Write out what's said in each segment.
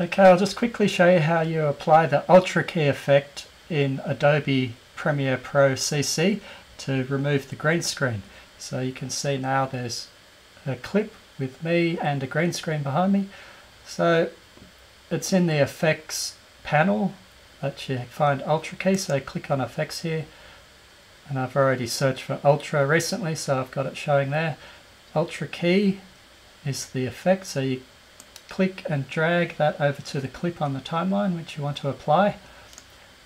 Okay, I'll just quickly show you how you apply the Ultra Key effect in Adobe Premiere Pro CC to remove the green screen. So you can see now there's a clip with me and a green screen behind me. So it's in the effects panel that you find Ultra Key. So click on effects here and I've already searched for Ultra recently so I've got it showing there. Ultra Key is the effect so you click and drag that over to the clip on the timeline which you want to apply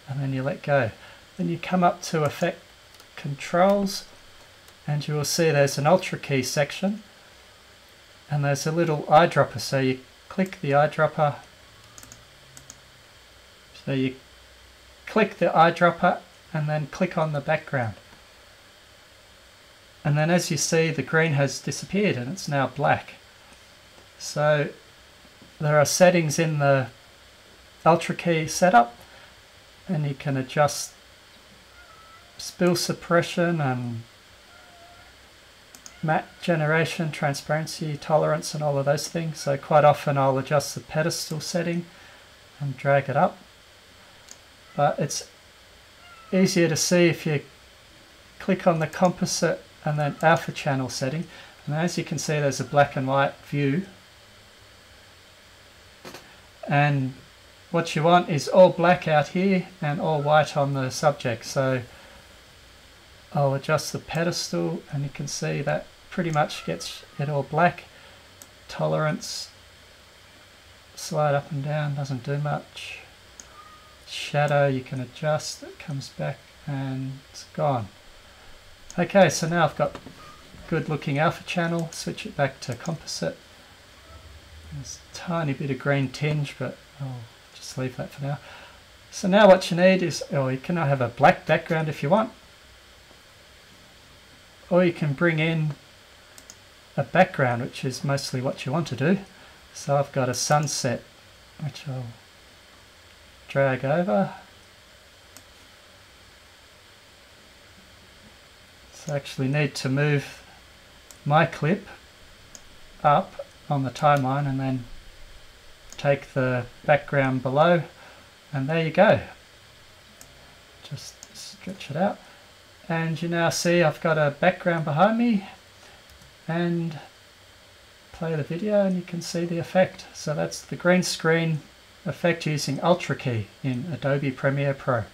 and then you let go. Then you come up to effect controls and you will see there's an ultra key section and there's a little eyedropper. So you click the eyedropper. So you click the eyedropper and then click on the background. And then as you see the green has disappeared and it's now black. So there are settings in the Ultra Key setup and you can adjust spill suppression and matte generation, transparency, tolerance and all of those things. So quite often I'll adjust the pedestal setting and drag it up. But it's easier to see if you click on the composite and then alpha channel setting. And as you can see there's a black and white view and what you want is all black out here and all white on the subject. So I'll adjust the pedestal and you can see that pretty much gets it all black. Tolerance slide up and down doesn't do much. Shadow you can adjust it comes back and it's gone. Okay so now I've got good looking alpha channel switch it back to composite there's a tiny bit of green tinge, but I'll just leave that for now. So now what you need is, or you can have a black background if you want, or you can bring in a background, which is mostly what you want to do. So I've got a sunset, which I'll drag over. So I actually need to move my clip up on the timeline and then take the background below. And there you go. Just stretch it out. And you now see I've got a background behind me and play the video and you can see the effect. So that's the green screen effect using Ultra Key in Adobe Premiere Pro